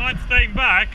might staying back.